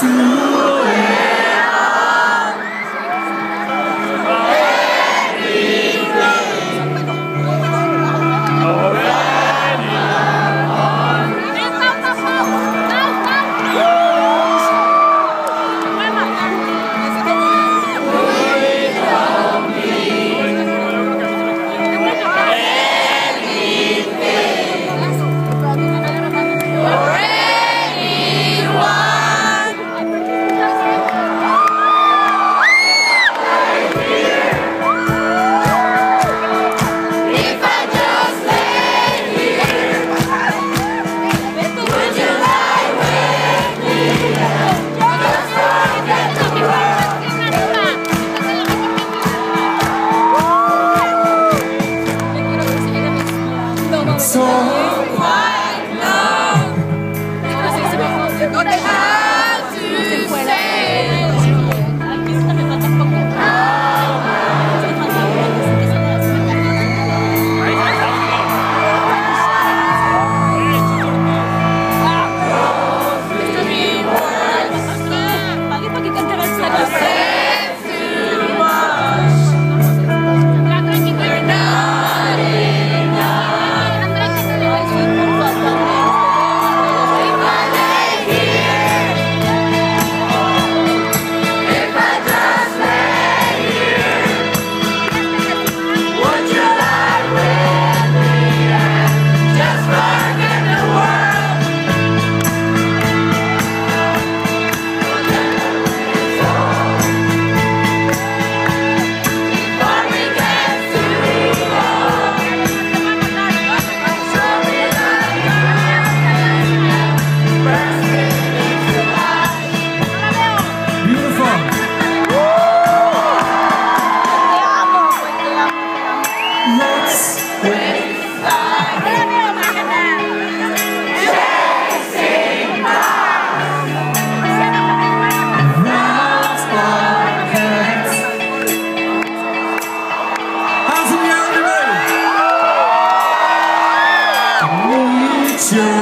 To. Sure.